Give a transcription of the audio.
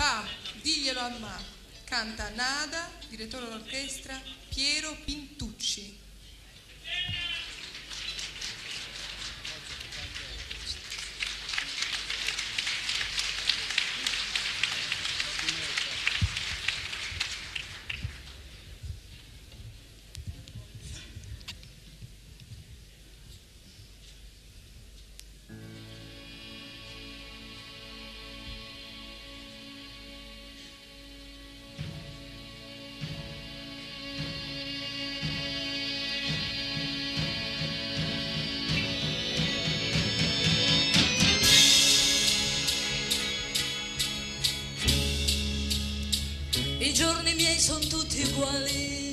Pa, diglielo a ma. Canta Nada, direttore d'orchestra Piero Pintucci. I giorni miei sono tutti uguali